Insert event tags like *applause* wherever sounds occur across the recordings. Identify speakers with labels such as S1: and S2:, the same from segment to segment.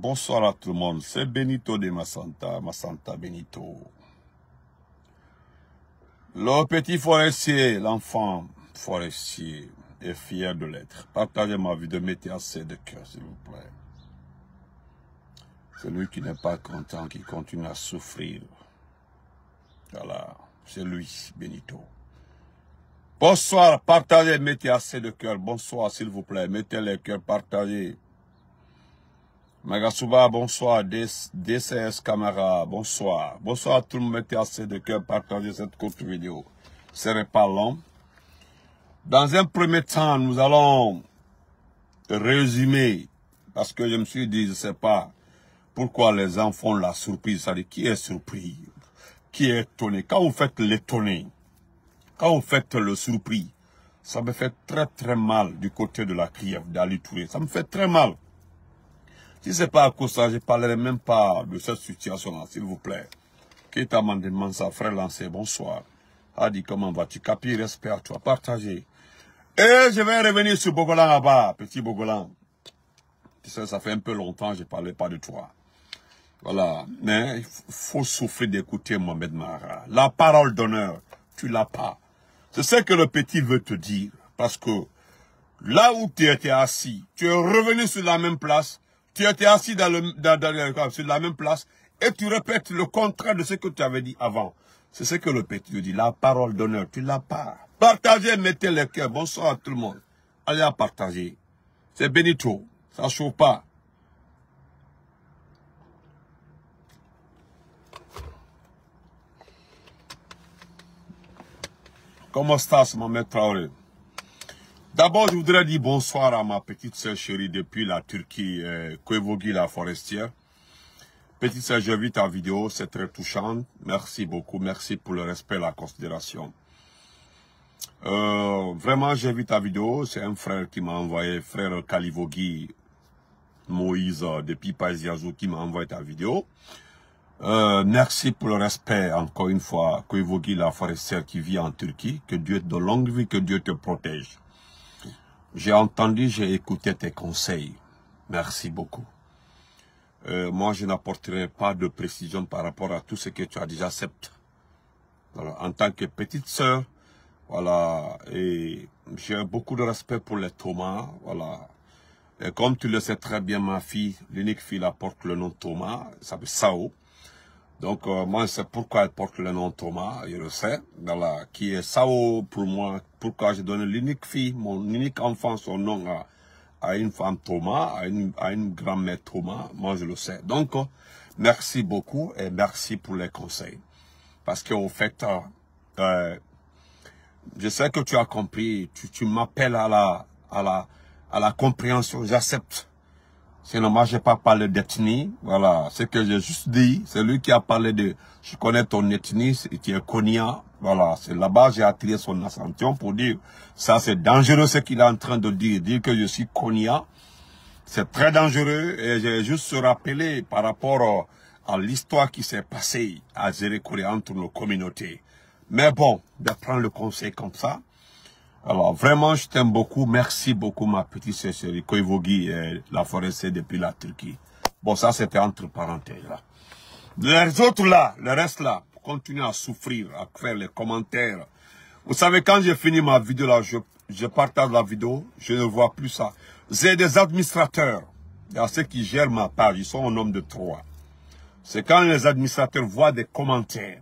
S1: Bonsoir à tout le monde. C'est Benito de Massanta, Massanta Benito. Le petit forestier, l'enfant forestier, est fier de l'être. Partagez ma vidéo, mettez assez de cœur, s'il vous plaît. Celui qui n'est pas content, qui continue à souffrir. Voilà, c'est lui, Benito. Bonsoir, partagez, mettez assez de cœur. Bonsoir, s'il vous plaît. Mettez les cœurs, partagez. Magasuba, bonsoir. DCS Camara, bonsoir. Bonsoir à tout le monde. Mettez assez de cœur, partagez cette courte vidéo. Ce n'est pas long. Dans un premier temps, nous allons résumer, parce que je me suis dit, je ne sais pas pourquoi les gens font la surprise. C'est-à-dire, qui est surpris? Qui est étonné? Quand vous faites l'étonné, quand vous faites le surpris, ça me fait très très mal du côté de la Kiev, d'Ali Touré. Ça me fait très mal. Si ce n'est pas à cause ça, je ne parlerai même pas de cette situation-là, s'il vous plaît. Keita Mansa, frère lancé, bonsoir. Adi, comment vas-tu? Capi, respect à toi, partagez. Et je vais revenir sur Bogolan là-bas, petit Bogolan. Tu sais, ça fait un peu longtemps que je ne parlais pas de toi. Voilà. Mais il faut souffrir d'écouter Mohamed Mara. La parole d'honneur, tu l'as pas. C'est ce que le petit veut te dire. Parce que là où tu étais assis, tu es revenu sur la même place, tu étais assis dans le, sur la même place, et tu répètes le contraire de ce que tu avais dit avant. C'est ce que le petit dit. La parole d'honneur, tu l'as pas. Partagez, mettez les cœurs. Bonsoir à tout le monde. Allez à partager. C'est Benito. Ça ne chauffe pas. Comment estás, maman Traoré? D'abord, je voudrais dire bonsoir à ma petite sœur chérie depuis la Turquie, euh, la forestière. Petite sœur, j'ai vu ta vidéo, c'est très touchant. Merci beaucoup, merci pour le respect et la considération. Euh, vraiment, j'ai vu ta vidéo, c'est un frère qui m'a envoyé, frère Kalivogi Moïse depuis Paisiazou qui m'a envoyé ta vidéo. Euh, merci pour le respect, encore une fois, Koivogi, la forestière qui vit en Turquie. Que Dieu te donne longue vie, que Dieu te protège. J'ai entendu, j'ai écouté tes conseils. Merci beaucoup. Euh, moi, je n'apporterai pas de précision par rapport à tout ce que tu as déjà accepté. En tant que petite sœur, voilà, et j'ai beaucoup de respect pour les Thomas, voilà. Et comme tu le sais très bien, ma fille, l'unique fille, elle porte le nom Thomas, ça s'appelle Sao. Donc, euh, moi, c'est pourquoi elle porte le nom Thomas, je le sais, voilà, qui est Sao pour moi, pourquoi j'ai donné l'unique fille, mon unique enfant, son nom à, une femme Thomas, à une, à une grand-mère Thomas, moi je le sais. Donc, euh, merci beaucoup et merci pour les conseils. Parce qu'au fait, euh, euh, je sais que tu as compris, tu, tu m'appelles à la, à, la, à la compréhension, j'accepte. Moi, je n'ai pas parlé d'ethnie. Voilà, ce que j'ai juste dit, c'est lui qui a parlé de, je connais ton ethnie, tu es Konya. Voilà, c'est là-bas j'ai attiré son attention pour dire, ça c'est dangereux ce qu'il est en train de dire, dire que je suis Konya. C'est très dangereux et j'ai juste se rappeler par rapport à l'histoire qui s'est passée à Zérékoré entre nos communautés. Mais bon, de prendre le conseil comme ça, alors, vraiment, je t'aime beaucoup. Merci beaucoup, ma petite sœur Koivogi, et la forestière depuis la Turquie. Bon, ça, c'était entre parenthèses, là. Les autres, là, le reste, là, continuent à souffrir, à faire les commentaires. Vous savez, quand j'ai fini ma vidéo, là, je, je partage la vidéo, je ne vois plus ça. J'ai des administrateurs. Il y a ceux qui gèrent ma page, ils sont un nombre de trois. C'est quand les administrateurs voient des commentaires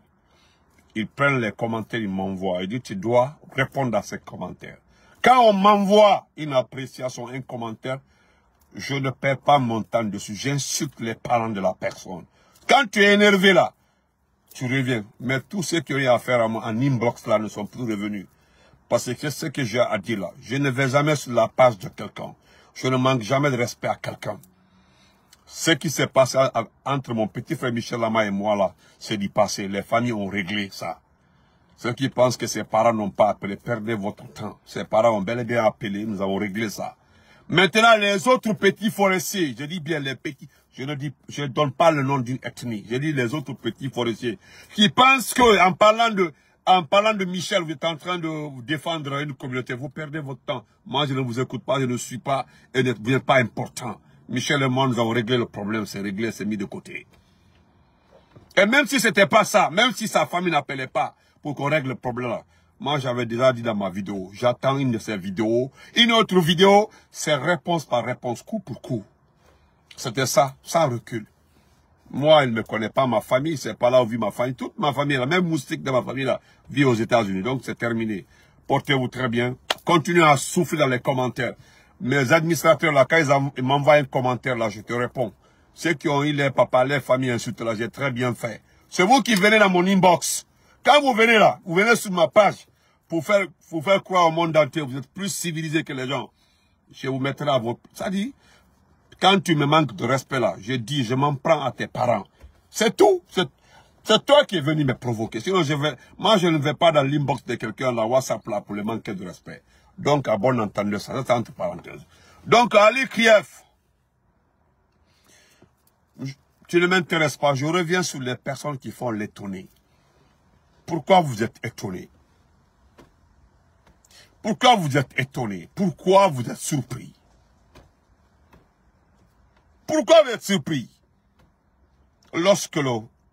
S1: ils prennent les commentaires, ils m'envoient. Ils disent, tu dois répondre à ces commentaires. Quand on m'envoie une appréciation, un commentaire, je ne perds pas mon temps dessus. J'insulte les parents de la personne. Quand tu es énervé là, tu reviens. Mais tous ceux qui ont à faire à moi en inbox là ne sont plus revenus. Parce que ce que j'ai à dire là, je ne vais jamais sur la page de quelqu'un. Je ne manque jamais de respect à quelqu'un. Ce qui s'est passé entre mon petit frère Michel Lama et moi là, c'est du passé. Les familles ont réglé ça. Ceux qui pensent que ses parents n'ont pas appelé, perdez votre temps. Ses parents ont bel et bien appelé, nous avons réglé ça. Maintenant, les autres petits forestiers, je dis bien les petits, je ne dis, je ne donne pas le nom d'une ethnie, je dis les autres petits forestiers, qui pensent que, en parlant de, en parlant de Michel, vous êtes en train de défendre une communauté, vous perdez votre temps. Moi, je ne vous écoute pas, je ne suis pas, et vous n'êtes pas important. Michel et moi, nous avons réglé le problème, c'est réglé, c'est mis de côté. Et même si c'était pas ça, même si sa famille n'appelait pas pour qu'on règle le problème là, moi j'avais déjà dit dans ma vidéo, j'attends une de ces vidéos. Une autre vidéo, c'est réponse par réponse, coup pour coup. C'était ça, sans recul. Moi, il ne me connaît pas, ma famille, c'est pas là où vit ma famille. Toute ma famille, la même moustique de ma famille là, vit aux États-Unis. Donc c'est terminé. Portez-vous très bien. Continuez à souffler dans les commentaires. Mes administrateurs là, quand ils m'envoient un commentaire là, je te réponds. Ceux qui ont eu les papas, les familles insultes là, j'ai très bien fait. C'est vous qui venez dans mon inbox. Quand vous venez là, vous venez sur ma page pour faire, pour faire croire au monde entier, vous êtes plus civilisé que les gens. Je vous mettrai à votre... Ça dit, quand tu me manques de respect là, je dis, je m'en prends à tes parents. C'est tout. C'est toi qui es venu me provoquer. Sinon, je vais, moi, je ne vais pas dans l'inbox de quelqu'un dans WhatsApp là pour le manquer de respect. Donc, à bon entendeur, ça, c'est entre parenthèses. Donc, Ali Kiev, tu ne m'intéresses pas. Je reviens sur les personnes qui font l'étonner. Pourquoi vous êtes étonné? Pourquoi vous êtes étonné? Pourquoi vous êtes surpris? Pourquoi vous êtes surpris? Lorsque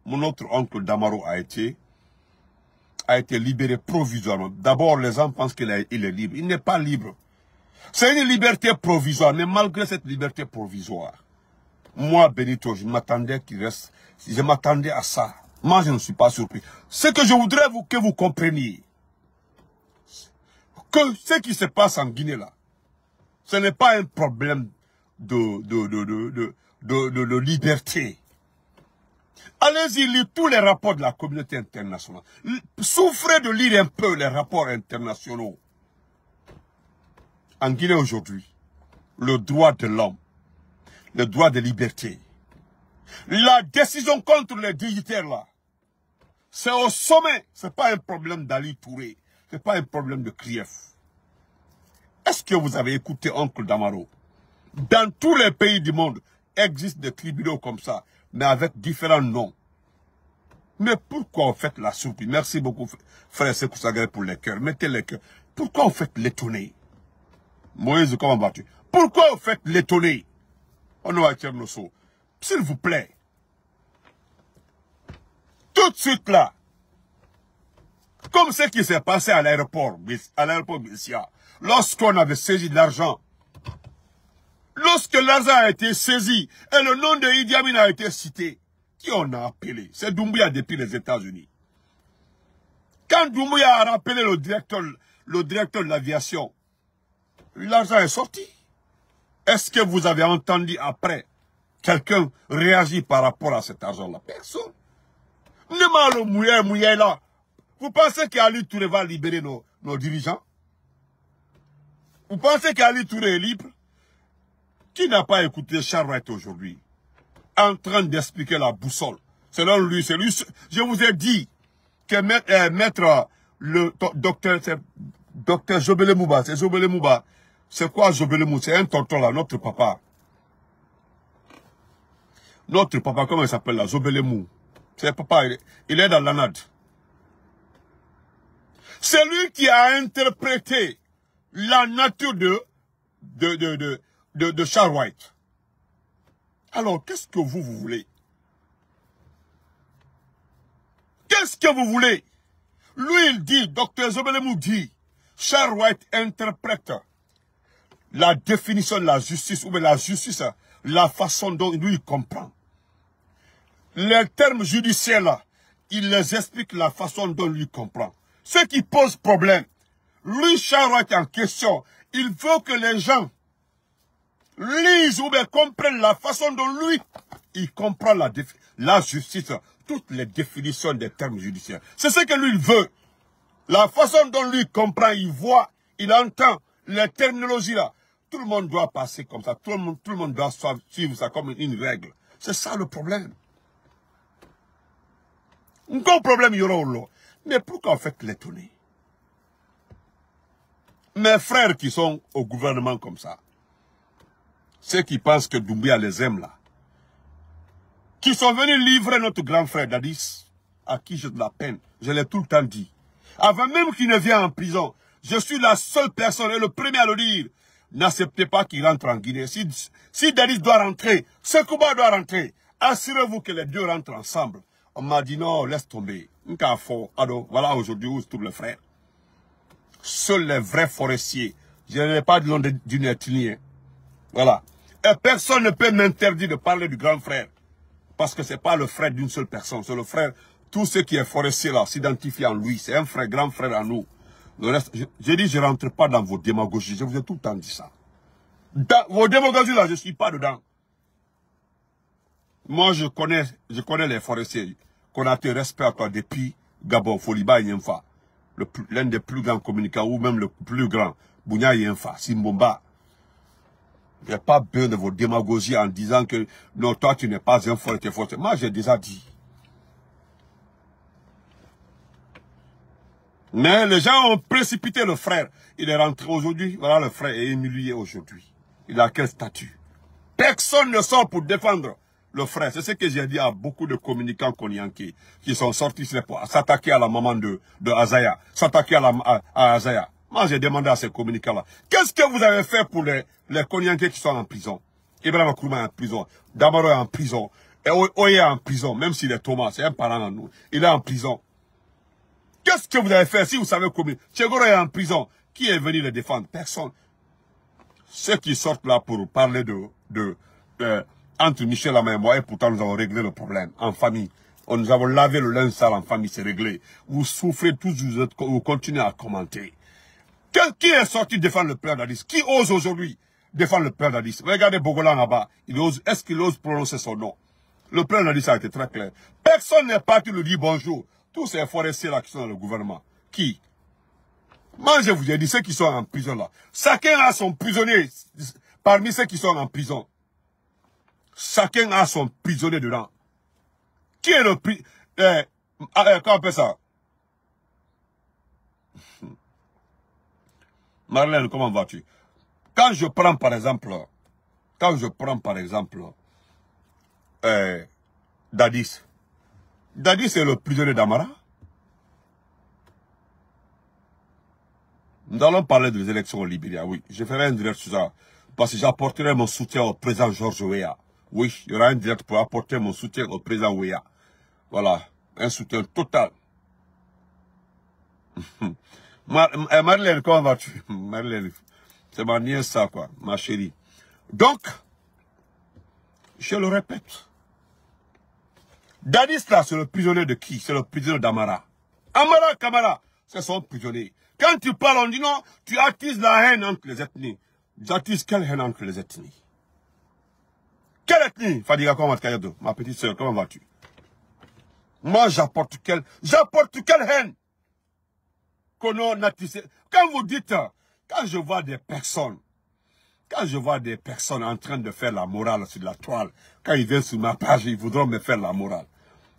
S1: mon autre oncle Damaro a été, libéré provisoirement, d'abord les gens pensent qu'il est, est libre. Il n'est pas libre. C'est une liberté provisoire, mais malgré cette liberté provisoire, moi, Benito, je m'attendais qu'il reste, je m'attendais à ça. Moi, je ne suis pas surpris. Ce que je voudrais vous, que vous compreniez, que ce qui se passe en Guinée là, ce n'est pas un problème de, de, de, de, de liberté. Allez-y lire tous les rapports de la communauté internationale. Souffrez de lire un peu les rapports internationaux. En Guinée aujourd'hui, le droit de l'homme, le droit de liberté, la décision contre les dignitaires là, c'est au sommet. Ce n'est pas un problème d'Ali Touré. Ce n'est pas un problème de Krief. Est-ce que vous avez écouté Oncle Damaro? Dans tous les pays du monde, existent des tribunaux comme ça, mais avec différents noms. Mais pourquoi vous faites la surprise? Merci beaucoup, frère Sekoussagre, pour les cœurs. Mettez les cœurs. Pourquoi vous faites l'étonner? Moïse, comment vas-tu? Pourquoi vous faites l'étonner? On va S'il vous plaît. Tout de suite là. Comme ce qui s'est passé à l'aéroport, à l'aéroport lorsqu'on avait saisi de l'argent Lorsque l'argent a été saisi et le nom de Idi Amin a été cité, qui on a appelé? C'est Doumbouya depuis les États-Unis. Quand Doumbouya a rappelé le directeur, le directeur de l'aviation, l'argent est sorti. Est-ce que vous avez entendu après quelqu'un réagir par rapport à cet argent-là? Personne. Le mouillé, mouillé là. Vous pensez qu'Ali Touré va libérer nos, dirigeants? Vous pensez qu'Ali Touré est libre? Qui n'a pas écouté Charles aujourd'hui? En train d'expliquer la boussole. Selon lui, c'est lui. Je vous ai dit que euh, mettre, le docteur, docteur Jobele Mouba, c'est Jobele Mouba. C'est quoi Jobele Mouba? C'est un tonton là, notre papa. Notre papa, comment il s'appelle là? Jobele Mou. C'est papa, il est dans l'anade. C'est lui qui a interprété la nature de, de, Charles White. Alors, qu'est-ce que vous, vous voulez? Qu'est-ce que vous voulez? Lui, il dit, docteur Zobelemou dit, Charles White interprète la définition de la justice, ou bien la justice, la façon dont lui, comprend. Les termes judiciaires, là, il les explique la façon dont lui comprend. Ce qui pose problème, lui, Charles White en question, il veut que les gens lisent ou bien comprennent la façon dont lui, il comprend la, la justice, toutes les définitions des termes judiciaires. C'est ce que lui veut. La façon dont lui comprend, il voit, il entend les terminologies là. Tout le monde doit passer comme ça. Tout le monde, tout le monde doit suivre ça comme une règle. C'est ça le problème. Un gros problème, il y aura Mais pourquoi en fait l'étonner? Mes frères qui sont au gouvernement comme ça, ceux qui pensent que Doumbia les aime là, qui sont venus livrer notre grand frère Dadis, à qui j'ai de la peine, je l'ai tout le temps dit. Avant même qu'il ne vienne en prison, je suis la seule personne et le premier à le dire. N'acceptez pas qu'il rentre en Guinée. Si, si Dadis doit rentrer, Sekouba doit rentrer. Assurez-vous que les deux rentrent ensemble. On m'a dit non, laisse tomber. Voilà aujourd'hui où se trouvent les frères. Seuls les vrais forestiers. Je n'ai pas de nom d'une ethnie. Hein. Voilà. Et personne ne peut m'interdire de parler du grand frère. Parce que ce n'est pas le frère d'une seule personne. C'est le frère. Tout ce qui est forestier là s'identifie en lui. C'est un frère, grand frère à nous. Le reste, je, dis, je ne rentre pas dans vos démagogies. Je vous ai tout le temps dit ça. Vos démagogies là, je ne suis pas dedans. Moi, je connais, je connais les forestiers. Qu'on a été respect à toi depuis Gabon, Foliba Yenfa. L'un des plus grands communicants, ou même le plus grand, Bounya Yenfa, Simbomba. Il n'y a pas besoin de vos démagogies en disant que non, toi, tu n'es pas un forestier. Moi, j'ai déjà dit. Mais les gens ont précipité le frère. Il est rentré aujourd'hui. Voilà, le frère est humilié aujourd'hui. Il a quel statut? Personne ne sort pour défendre le frère. C'est ce que j'ai dit à beaucoup de communicants konyanké qui sont sortis pour s'attaquer à la maman de, Azaya, s'attaquer à, à, Azaya. Moi, j'ai demandé à ces communicants-là, qu'est-ce que vous avez fait pour les, les qui sont en prison? Ibrahim Kourma est en prison, Damaro est en prison, Oye est en prison, même s'il est Thomas, c'est un parent à nous. Il est en prison. Qu'est-ce que vous avez fait? Si vous savez comment Tchegoro est en prison. Qui est venu le défendre? Personne. Ceux qui sortent là pour parler de, de, entre Michel et moi, et pourtant nous avons réglé le problème en famille. Nous avons lavé le linge sale en famille, c'est réglé. Vous souffrez tous, vous, vous continuez à commenter. qui est sorti défendre le père d'Addis Qui ose aujourd'hui défendre le père d'Addis Regardez Bogolan là-bas. Est-ce qu'il ose prononcer son nom? Le père d'Addis a été très clair. Personne n'est parti lui dire bonjour. Tous ces forestiers-là qui sont dans le gouvernement. Qui? Moi, je vous ai dit, ceux qui sont en prison là. Chacun a son prisonnier parmi ceux qui sont en prison. Chacun a son prisonnier dedans. Qui est le pri... Eh, eh, comment on appelle ça? *laughs* Marlène, comment vas-tu? Quand je prends par exemple, quand je prends par exemple eh, Dadis, Dadis est le prisonnier d'Amara. Nous allons parler des élections au Libéria, oui. Je ferai un direct sur ça. Parce que j'apporterai mon soutien au président Georges Weah. Oui, il y aura un direct pour apporter mon soutien au président Ouya. Voilà, un soutien total. *laughs* Eh, Marlène, comment vas-tu? *laughs* Marlène, c'est ma nièce ça, quoi, ma chérie. Donc, je le répète. Dadis là, c'est le prisonnier de qui? C'est le prisonnier d'Amara. Amara Kamara, c'est son prisonnier. Quand tu parles, on dit non, tu attises la haine entre les ethnies. Tu attises quelle haine entre les ethnies? Quelle ethnie Fadiga Kayado, ma petite soeur, comment vas-tu? Moi, j'apporte quelle, j'apporte quelle haine? Quand vous dites, quand je vois des personnes, quand je vois des personnes en train de faire la morale sur la toile, quand ils viennent sur ma page, ils voudront me faire la morale.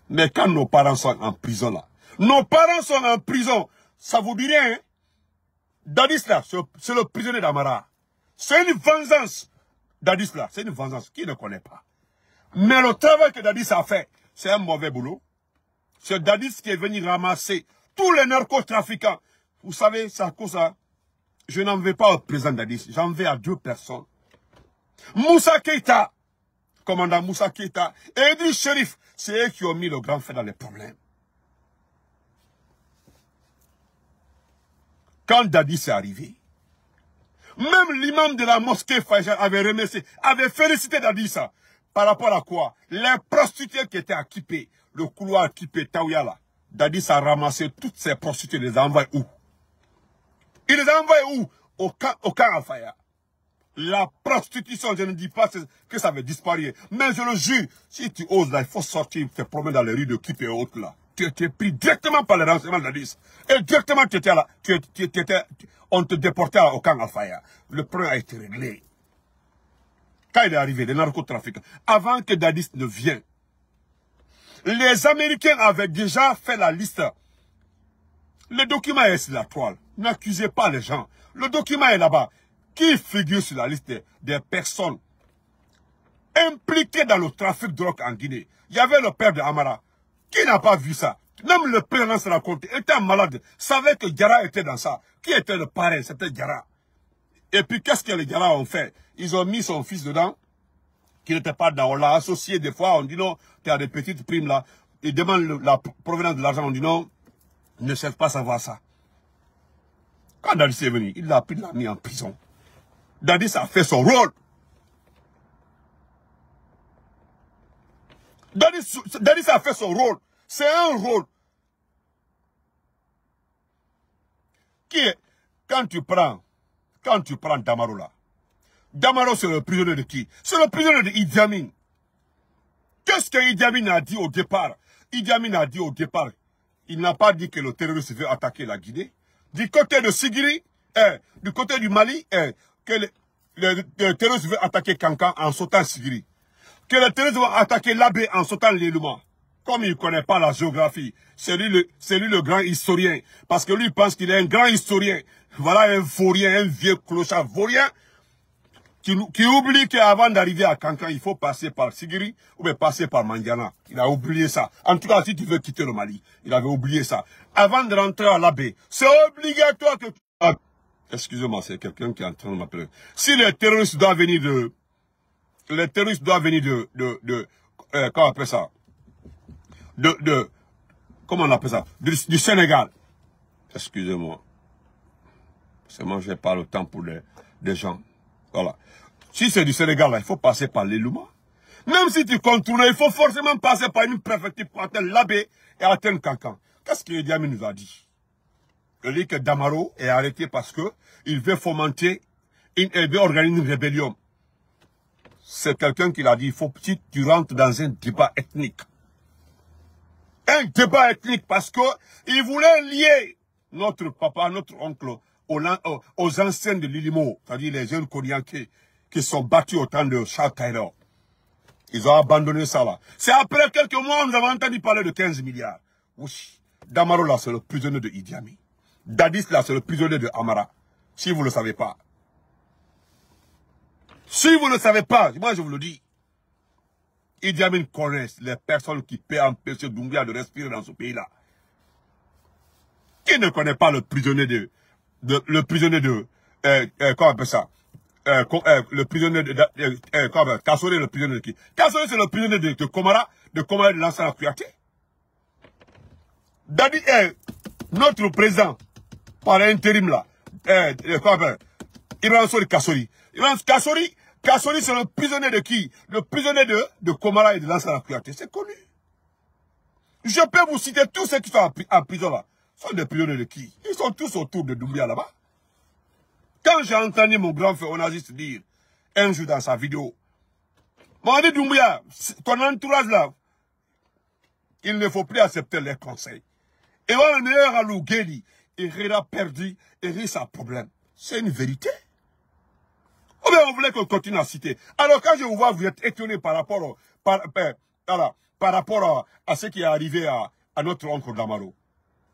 S1: Mais quand nos parents sont en prison là, nos parents sont en prison, ça vous dit rien hein? Dadis là, c'est le prisonnier d'Amara. C'est une vengeance Dadis là, c'est une vengeance. Qui ne connaît pas? Mais le travail que Dadis a fait, c'est un mauvais boulot. C'est Dadis qui est venu ramasser tous les narcotrafiquants. Vous savez, ça cause ça. Je n'en veux pas au président Dadis. J'en veux à deux personnes. Moussa Keita, commandant Moussa Keita, et Edri Sherif, c'est eux qui ont mis le grand fait dans les problèmes. Quand Dadis est arrivé, même l'imam de la mosquée Faisal avait remercié, avait félicité Dadissa. Par rapport à quoi? Les prostituées qui étaient équipées, le couloir équipé Taouyala, Dadis a ramassé toutes ces prostituées, les a où? Il les a où? Au camp, au camp. La prostitution, je ne dis pas que ça va disparaître. Mais je le jure, si tu oses là, il faut sortir, te promener dans les rues de Kip et autres là. Tu étais pris directement par les renseignements de Dadis. Et directement, tu étais là. Tu, tu, tu on te déportait au camp. Le problème a été réglé. Quand il est arrivé, les narcotrafiquants, avant que Dadis ne vienne, les Américains avaient déjà fait la liste. Le document est sur la toile. N'accusez pas les gens. Le document est là-bas. Qui figure sur la liste des personnes impliquées dans le trafic de drogue en Guinée? Il y avait le père de Amara. Qui n'a pas vu ça? Même le président se racontait, était malade, savait que Gara était dans ça. Qui était le parrain? C'était Gara. Et puis, qu'est-ce que les gars ont fait? Ils ont mis son fils dedans, qui n'était pas dedans. On l'a associé des fois, on dit non, tu as des petites primes là. Ils demandent la provenance de l'argent, on dit non, ne cherche pas savoir ça. Quand Dadis est venu, il l'a pris, l'a mis en prison. Dadis a fait son rôle. Dadis, a fait son rôle. C'est un rôle. Qui est, quand tu prends, quand tu prends Damaro là, Damaro c'est le prisonnier de qui? C'est le prisonnier de Idi Amin. Qu'est-ce que Idi Amin a dit au départ? Idi Amin a dit au départ, il n'a pas dit que le terroriste veut attaquer la Guinée. Du côté de Sigiri, eh, du côté du Mali, eh, que le, terroriste veut attaquer Kankan en sautant Sigiri. Que le terroriste veut attaquer l'Abbé en sautant l'Éluma. Comme il ne connaît pas la géographie, c'est lui, le, grand historien. Parce que lui pense qu'il est un grand historien. Voilà un vaurien, un vieux clochard vaurien qui, qui oublie qu'avant d'arriver à Kankan, il faut passer par Sigiri ou bien passer par Mandiana. Il a oublié ça. En tout cas, si tu veux quitter le Mali, il avait oublié ça. Avant de rentrer à l'abbé, c'est obligatoire que... Ah, excusez-moi, c'est quelqu'un qui est en train de m'appeler. Si les terroristes doivent venir de... Les terroristes doivent venir de... de, de euh, comment on appelle ça? De, de... Comment on appelle ça? Du, Sénégal. Excusez-moi. C'est moi, je n'ai pas le temps pour les, les gens. Voilà. Si c'est du Sénégal, là, il faut passer par l'Elouma. Même si tu contournes, il faut forcément passer par une préfecture pour atteindre l'abbé et atteindre Kankan. Qu'est-ce que Diami nous a dit? Il dit que Damaro est arrêté parce que il veut fomenter, une, il veut organiser une rébellion. C'est quelqu'un qui l'a dit, il faut que tu rentres dans un débat ethnique. Un débat ethnique parce que il voulait lier notre papa, notre oncle aux, aux anciens de l'Ilimo, c'est-à-dire les jeunes Kodiankés qui sont battus au temps de Charles Taylor. Ils ont abandonné ça là. C'est après quelques mois, nous avons entendu parler de 15 milliards. Oui. Damaro là, c'est le prisonnier de Idi Amin. Dadis là, c'est le prisonnier de Amara. Si vous ne le savez pas. Si vous ne savez pas, moi je vous le dis. Idi Amin connaît les personnes qui peuvent empêcher Doumbia de respirer dans ce pays-là. Qui ne connaît pas le prisonnier de, le prisonnier de, euh, euh, comment on appelle ça euh, euh, le prisonnier de, euh, euh, comment, Kassori, le prisonnier de qui? Kassori, c'est le prisonnier de, de de Komara de l'ancien Kouyaté. Dadi, notre président, par intérim là, eh comment Ibrahim Sori Kassori. Ibrahim Kassori, Kassori, c'est le prisonnier de qui? Le prisonnier de, de Komara et de l'ancien Kouyaté. C'est connu. Je peux vous citer tous ceux qui sont en, prison là. sont des prisonniers de qui? Ils sont tous autour de Doumbia là-bas. Quand j'ai entendu mon grand frère Onazis dire, un jour dans sa vidéo, Mohamed Doumbia, ton entourage là, il ne faut plus accepter les conseils. Et le meilleur à Lougueli, il a perdu, il sa problème. C'est une vérité. On voulait qu'on continue à citer. Alors quand je vous vois, vous êtes étonné par rapport, au, par, par, rapport à, ce qui est arrivé à, notre oncle Damaro.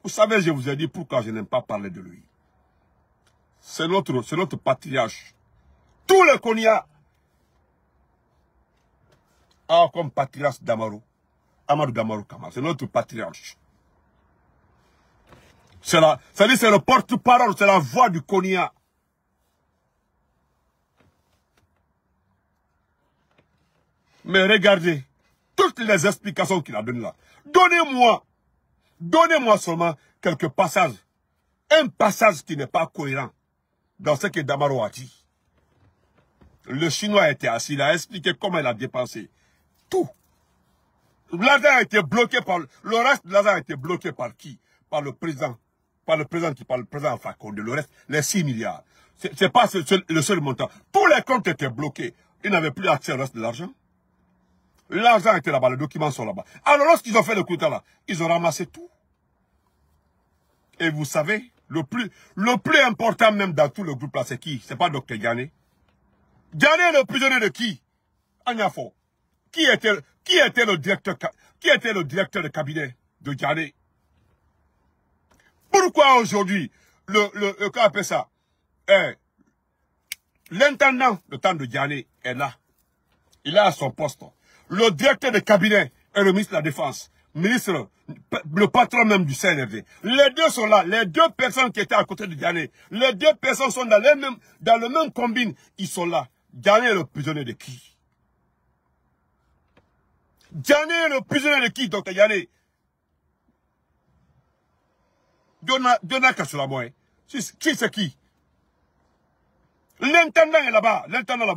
S1: Vous savez, je vous ai dit pourquoi je n'aime pas parler de lui. C'est notre, notre patriarche. Tous les Konya ont comme patriarche d'Amaru. Amadou Damaru Kamara. C'est notre patriarche. C'est la, c'est le porte-parole, c'est la voix du Konya. Mais regardez, toutes les explications qu'il a données là. Donnez-moi, donnez-moi seulement quelques passages. Un passage qui n'est pas cohérent dans ce que Damaro a dit. Le Chinois était assis, il a expliqué comment il a dépensé. Tout. L'argent a été bloqué par... Le reste de l'argent a été bloqué par qui? Par le président. Par le président qui parle, le président Fakonde. Le reste, les 6 milliards. C'est pas le seul montant. Tous les comptes étaient bloqués. Ils n'avaient plus accès au reste de l'argent. L'argent était là-bas, les documents sont là-bas. Alors lorsqu'ils ont fait le coup là, ils ont ramassé tout. Et vous savez, le plus, important même dans tout le groupe là, c'est qui? C'est pas Dr Gane. Gane est le prisonnier de qui? Agnafo. Qui était, qui était le directeur, le directeur de cabinet de Gane Pourquoi aujourd'hui, le, le, le, appelle ça? Eh, L'intendant, le temps de Gane, est là. Il est à son poste. Le directeur de cabinet est le ministre de la Défense. ministre, le patron même du CNRD. Les deux sont là. Les deux personnes qui étaient à côté de Diané. Les deux personnes sont dans, les mêmes, dans le même combine. Ils sont là. Diané est le prisonnier de qui? Diané est le prisonnier de qui, docteur Diané? Donna, Donna Kasulamoy. Qui c'est qui? L'intendant est là-bas. L'intendant là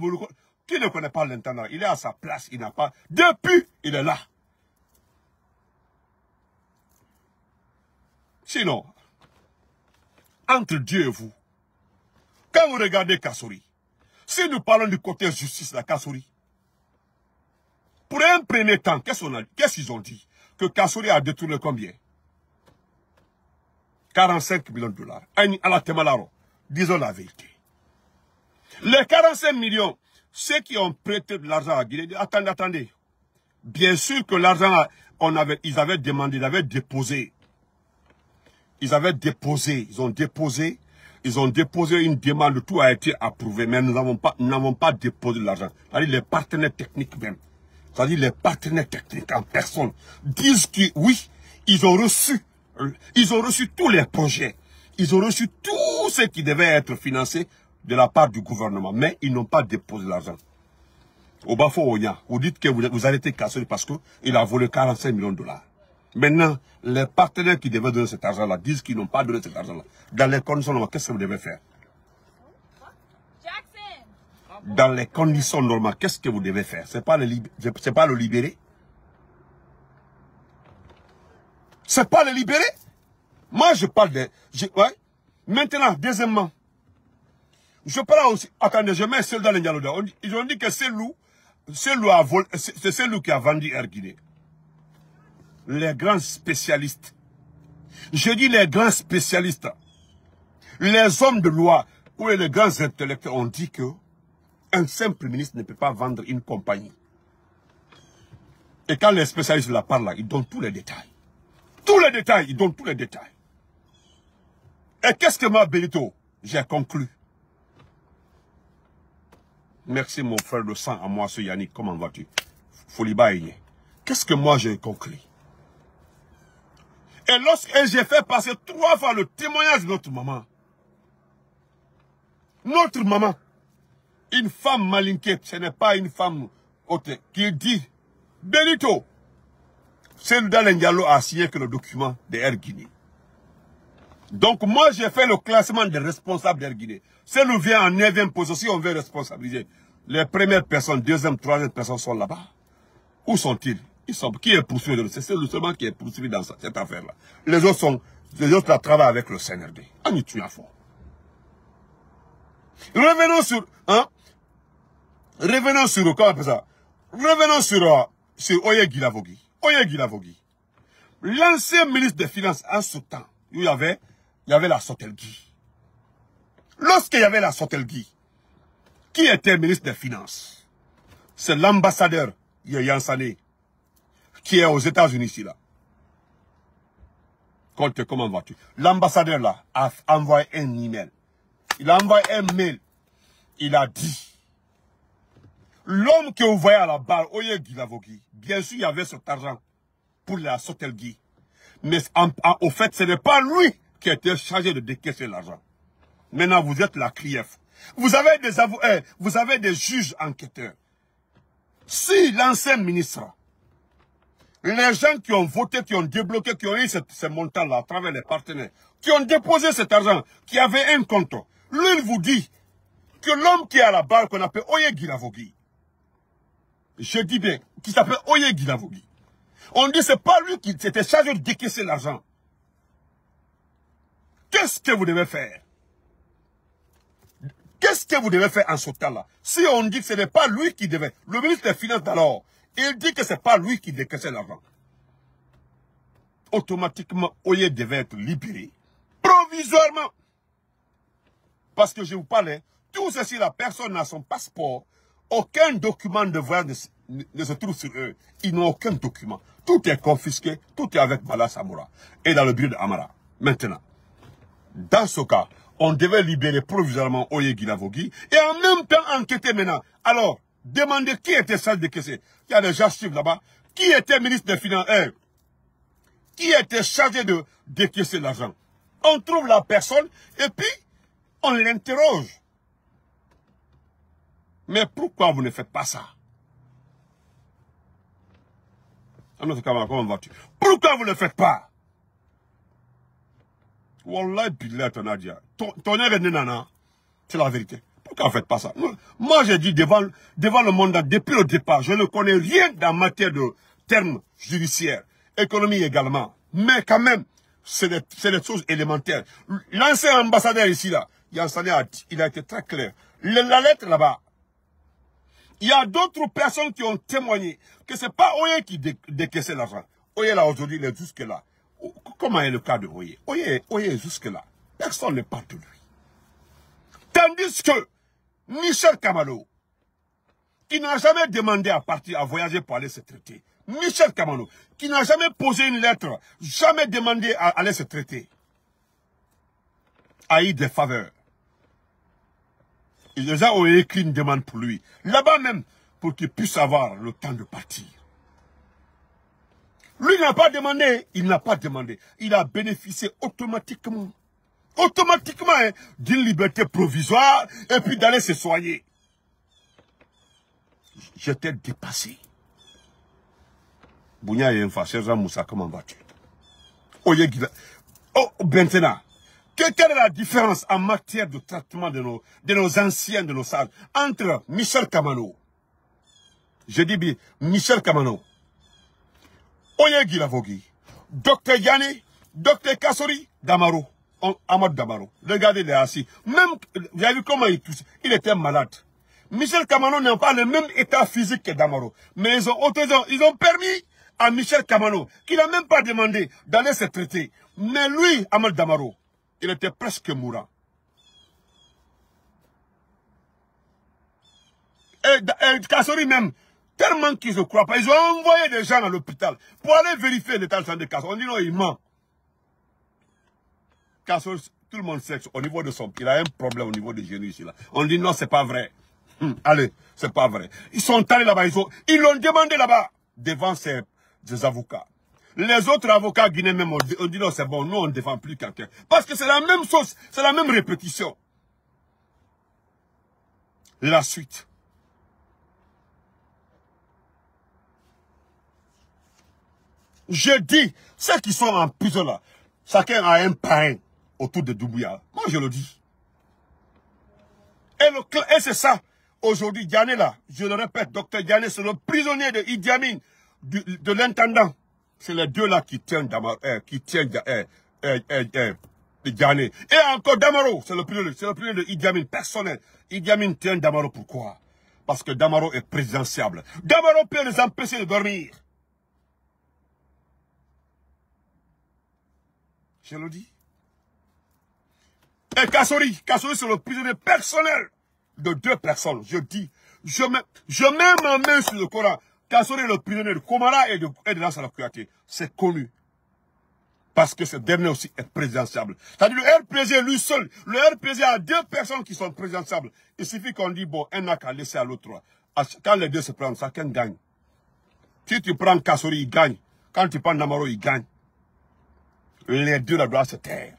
S1: Qui ne connaît pas l'intendant Il est à sa place. Il n'a pas. Depuis, il est là. Sinon, entre Dieu et vous, quand vous regardez Kassori, si nous parlons du côté justice de Kassori, pour un premier temps, qu'est-ce qu'ils ont dit? Que Kassori a détourné combien? 45 millions de dollars. Disons la vérité. Les 45 millions, ceux qui ont prêté de l'argent à Guinée, attendez, attendez. Bien sûr que l'argent, avait, ils avaient demandé, ils avaient déposé. Ils avaient déposé, ils ont déposé, ils ont déposé une demande, tout a été approuvé, mais nous n'avons pas, pas déposé l'argent. C'est-à-dire les partenaires techniques même, c'est-à-dire les partenaires techniques en personne, disent que oui, ils ont reçu, ils ont reçu tous les projets, ils ont reçu tout ce qui devait être financé de la part du gouvernement, mais ils n'ont pas déposé l'argent. Au Bafo Onya, vous dites que vous, arrêtez Kassori parce qu'il a volé 45 millions de dollars. Maintenant, les partenaires qui devaient donner cet argent-là disent qu'ils n'ont pas donné cet argent-là. Dans les conditions normales, qu'est-ce que vous devez faire? Dans les conditions normales, qu'est-ce que vous devez faire? C'est pas, le pas le libérer? C'est pas le libérer? Moi, je parle de... ouais. Maintenant, deuxièmement, je parle aussi. Attendez, je mets seul dans les Ils ont dit que c'est loup, c'est loup qui a vendu Air Guinée. Les grands spécialistes. Je dis les grands spécialistes. Les hommes de loi ou les grands intellectuels ont dit que un simple ministre ne peut pas vendre une compagnie. Et quand les spécialistes la parlent ils donnent tous les détails. Tous les détails, ils donnent tous les détails. Et qu'est-ce que moi, Benito, j'ai conclu? Merci mon frère de sang à moi, ce Yannick. Comment vas-tu? Foliba Qu'est-ce que moi j'ai conclu Et lorsque j'ai fait passer trois fois le témoignage de notre maman, notre maman, une femme malinquée, ce n'est pas une femme qui dit, Benito, c'est le a signé que le document de Air Guinée. Donc moi, j'ai fait le classement des responsables d'Air Guinée. Si nous vient en 9e position, on veut responsabiliser. Les premières personnes, deuxième, troisième personnes sont là-bas. Où sont-ils? Ils sont, Qui est poursuivi C'est celui seulement qui est poursuivi dans cette affaire-là. Les autres sont, les autres travaillent avec le CNRD. On y tue à fond. Revenons sur, hein? Revenons sur, comment on ça? Revenons sur, euh, sur Oye Gilavogi. Oye Gilavogi. L'ancien ministre des Finances, en ce temps, il y avait, il y avait la Sotelgi. Lorsqu'il y avait la Sotelgi, qui était ministre des Finances? C'est l'ambassadeur Yansane, qui est aux États-Unis ici là. comment vas-tu? L'ambassadeur là a envoyé un email. Il a envoyé un mail. Il a dit L'homme que vous voyez à la barre, Oye Gilavogi, bien sûr, il y avait cet argent pour la Sotelgi. Mais au fait, ce n'est pas lui qui était chargé de décaisser l'argent. Maintenant, vous êtes la CRIEF. Vous avez des avocats, eh, vous avez des juges enquêteurs. Si l'ancien ministre, les gens qui ont voté, qui ont débloqué, qui ont eu ce, montant-là à travers les partenaires, qui ont déposé cet argent, qui avait un compte, lui, il vous dit que l'homme qui est à la barre, qu'on appelle Oye Gilavogi, je dis bien, qui s'appelle Oye Gilavogi, on dit c'est pas lui qui s'était chargé de décaisser l'argent. Qu'est-ce que vous devez faire? Qu'est-ce que vous devez faire en ce temps-là? Si on dit que ce n'est pas lui qui devait, le ministre des Finances d'alors, il dit que ce n'est pas lui qui décaissait l'argent. Automatiquement, Oye devait être libéré. Provisoirement. Parce que je vous parlais, tout ceci, la personne n'a son passeport, aucun document de voyage ne, se trouve sur eux. Ils n'ont aucun document. Tout est confisqué, tout est avec Bala Samoura et dans le bureau d'Amara. Maintenant, dans ce cas, on devait libérer provisoirement Oye Guinavogi et en même temps enquêter maintenant. Alors, demandez qui était chargé de caisser. Il y a des archives là-bas. Qui était ministre des Finances eh, qui était chargé de décaisser l'argent? On trouve la personne et puis on l'interroge. Mais pourquoi vous ne faites pas ça? Pourquoi vous ne faites pas? Wallah billah ton adia. Ton air nana. C'est la vérité. Pourquoi vous ne faites pas ça? Moi, j'ai dit devant, devant le monde, depuis le départ, je ne connais rien en matière de termes judiciaires, économie également. Mais quand même, c'est des, des, choses élémentaires. L'ancien ambassadeur ici, là, il a été très clair. la lettre là-bas, il y a d'autres personnes qui ont témoigné que ce n'est pas Oye qui décaissait l'argent. Oye là aujourd'hui, il est jusque là. Comment est le cas de Oye Oye, Oye est jusque là. Personne ne parle de lui. Tandis que Michel Kamalo, qui n'a jamais demandé à partir, à voyager pour aller se traiter, Michel Kamalo, qui n'a jamais posé une lettre, jamais demandé à aller se traiter, a eu des faveurs. Les gens ont écrit une demande pour lui. Là-bas même, pour qu'il puisse avoir le temps de partir. Lui n'a pas demandé, il n'a pas demandé. Il a bénéficié automatiquement, automatiquement hein, d'une liberté provisoire et puis d'aller se soigner. J'étais dépassé. Bounia et Moussa, comment vas-tu? Oh, maintenant, quelle est la différence en matière de traitement de nos, de nos anciens, de nos sages, entre Michel Kamano, je dis bien Michel Kamano, Oye Gilavogui, Dr Yanni, Dr Kassori, Damaro, Ahmad Damaro. Regardez, il est assis. Même, vous avez vu comment il était malade. Michel Kamano n'a pas le même état physique que Damaro. Mais ils ont, ils ont permis à Michel Kamano, qui n'a même pas demandé d'aller se traiter. Mais lui, Ahmad Damaro, il était presque mourant. Et Kassori même, tellement qu'ils ne croient pas, ils ont envoyé des gens à l'hôpital pour aller vérifier l'état de santé de Kassori. On dit non, il ment. Kassori, tout le monde sait au niveau de son... Il a un problème au niveau des genoux ici. Là. On dit non, c'est pas vrai. Hum, allez, c'est pas vrai. Ils sont allés là-bas, ils l'ont demandé là-bas devant ses, ses avocats. Les autres avocats guinéens même ont dit, non, c'est bon, nous on ne défend plus quelqu'un. Parce que c'est la même chose, c'est la même répétition. La suite. Je dis, ceux qui sont en prison là, chacun a un pain autour de Doubouya. Moi je le dis. Et, et c'est ça. Aujourd'hui, Diané là, je le répète, docteur Diané, c'est le prisonnier de Idi Amin, de l'intendant. C'est les deux là qui tiennent euh, qui tiennent euh, euh, euh, Et encore Damaro, c'est le premier, c'est le premier de Idi Amin, personnel. Idi Amin tient Damaro, pourquoi? Parce que Damaro est présidentiable. Damaro peut les empêcher de dormir. Je le dis. Et Kassori, Kassori c'est le prisonnier personnel de deux personnes. Je dis, je mets, je mets ma main sur le Coran. Kassori est le prisonnier de Komara et de, et de C'est connu. Parce que ce dernier aussi est présidentiable. C'est-à-dire le RPG lui seul. Le RPG a deux personnes qui sont présidentiables. Il suffit qu'on dit, bon, un n'a qu'à laisser à l'autre. Quand les deux se prennent, chacun gagne. Si tu prends Kassori, il gagne. Quand tu prends Namaro, il gagne. Les deux là doivent se taire.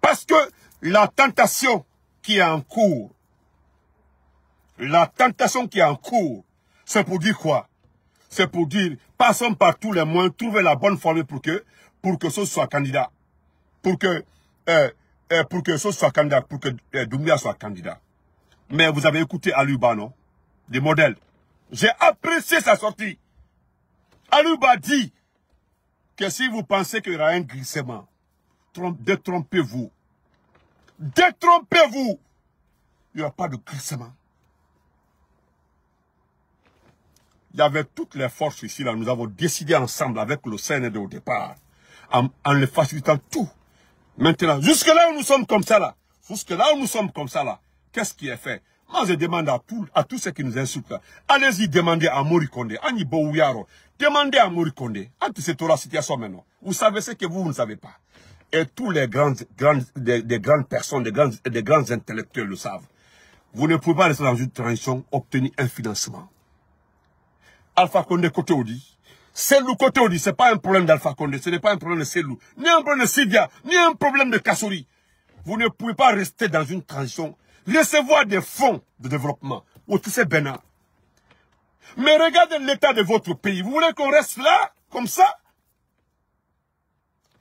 S1: Parce que la tentation qui est en cours, la tentation qui est en cours, c'est pour dire quoi? C'est pour dire, passons par tous les moyens, trouver la bonne formule pour que, pour que ce soit candidat. Pour que, euh, euh, pour que ce soit candidat, pour que euh, Doumbia soit candidat. Mais vous avez écouté Aluba, non? Des modèles. J'ai apprécié sa sortie. Aluba dit que si vous pensez qu'il y aura un glissement, détrompez-vous. Détrompez-vous. Il n'y aura pas de glissement. il y avait toutes les forces ici, là. Nous avons décidé ensemble avec le CND au départ, en, le facilitant tout. Maintenant, jusque là où nous sommes comme ça, là, jusque là où nous sommes comme ça, là, qu'est-ce qui est fait? Moi, je demande à, tout, à tous ceux qui nous insultent, allez-y demander à Morikonde, à Nibo demandez à Morikonde, entre cette situation maintenant. Vous savez ce que vous, ne savez pas. Et tous les grandes, grandes, des, des grandes personnes, des grands, des grands intellectuels le savent. Vous ne pouvez pas rester dans une transition, obtenir un financement. Alpha Condé C'est le côté on dit, c'est pas un problème d'Alpha Condé, ce n'est pas un problème de Selou, ni un problème de Sidia, ni un problème de Kassouri. Vous ne pouvez pas rester dans une transition, recevoir des fonds de développement. Au Bena. Mais regardez l'état de votre pays. Vous voulez qu'on reste là, comme ça?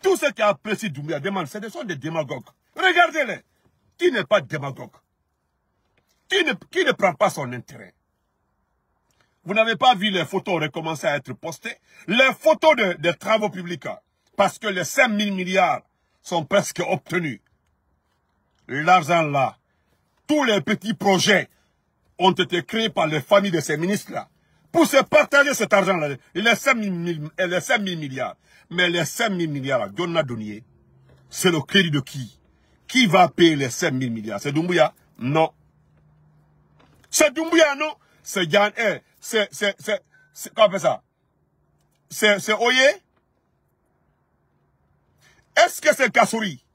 S1: Tous ceux qui apprécient Doumbia demandent, ce sont des démagogues. Regardez-les. Qui n'est pas démagogue? Qui ne, qui ne prend pas son intérêt? Vous n'avez pas vu les photos recommencer à être postées? Les photos des de travaux publics, parce que les 5 000 milliards sont presque obtenus. L'argent là, tous les petits projets ont été créés par les familles de ces ministres-là pour se partager cet argent-là, les 5 000, milliards. Mais les 5 000 milliards, John Donnier, c'est le crédit de qui? Qui va payer les 5 000 milliards? C'est Doumbouya? Non. C'est Doumbouya, non? C'est Yann, eh, c'est, comment on fait ça? C'est, c'est Oye Est-ce que c'est Kassouri?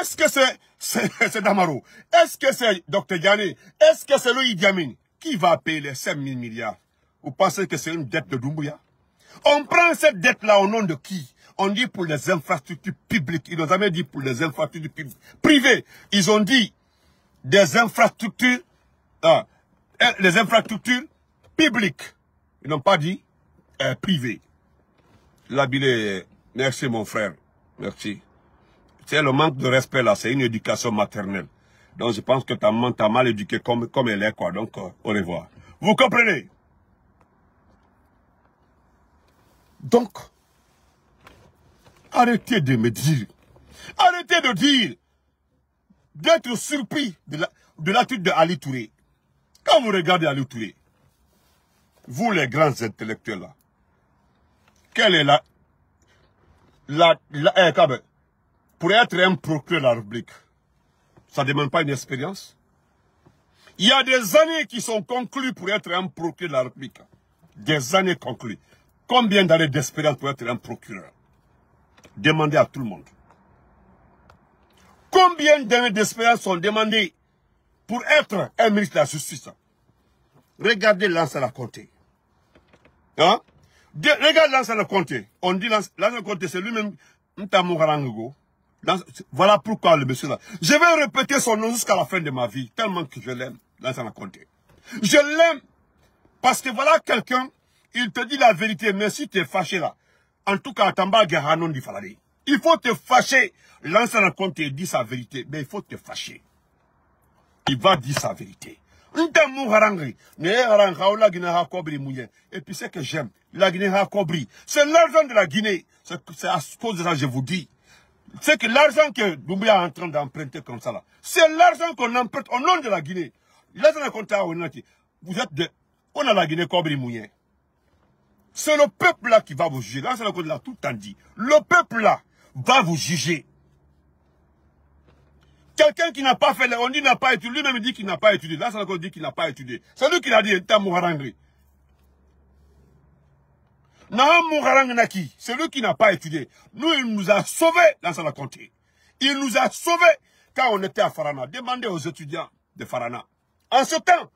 S1: Est-ce que c'est, c'est, *laughs* Damaro? Est-ce que c'est Dr Yanné Est-ce que c'est Louis Diamine qui va payer les 5 000 milliards? Vous pensez que c'est une dette de Doumbouya? On prend cette dette-là au nom de qui? On dit pour les infrastructures publiques. Ils n'ont jamais dit pour les infrastructures privées. Ils ont dit des infrastructures, euh, les infrastructures publiques. Ils n'ont pas dit euh, privées. L'habillé, merci mon frère, merci. C'est le manque de respect là, c'est une éducation maternelle. Donc je pense que ta maman t'a mal éduqué comme, elle est, quoi. Donc, euh, au revoir. Vous comprenez? Donc, arrêtez de me dire, arrêtez de dire, d'être surpris de l'attitude de, Touré. Quand vous regardez Ali Touré, vous les grands intellectuels là, quelle est la... la, la eh, pour être un procureur de la République, ça ne demande pas une expérience. Il y a des années qui sont conclues pour être un procureur de la République. Des années conclues. Combien d'années d'expérience pour être un procureur? Demandez à tout le monde. Combien d'années d'expérience sont demandées pour être un ministre de la Justice? Regardez Lansana Conté. Hein? Regarde Lansana Conté. On dit Lansana Conté, c'est lui-même voilà pourquoi le monsieur là. Je vais répéter son nom jusqu'à la fin de ma vie, tellement que je l'aime, dans sa compté. Je l'aime parce que voilà quelqu'un, il te dit la vérité, mais si tu es fâché là, en tout cas, Tamba Garanon dit Falade. Il faut te fâcher. L'ancien compte dit sa vérité, mais il faut te fâcher. Il va dire sa vérité. Et puis c'est que j'aime, la Guinée C'est l'argent de la Guinée. C'est à cause de ça que je vous dis c'est que l'argent que Doumbia est en train d'emprunter comme ça là, c'est l'argent qu'on emprunte au nom de la Guinée. A vous êtes de, on a la Guinée Cobri Mouyen. C'est le peuple là qui va vous juger. Là, c'est le là tout le dit. Le peuple là va vous juger. Quelqu'un qui n'a pas fait, on dit n'a pas étudié, lui-même dit qu'il n'a pas étudié. Là, c'est dit qu'il n'a pas étudié. C'est lui qui l'a dit, Tamouharangri. C'est lui qui n'a pas étudié. Nous, il nous a sauvés dans sa comté. Il nous a sauvés quand on était à Farana. Demandez aux étudiants de Farana. En ce temps,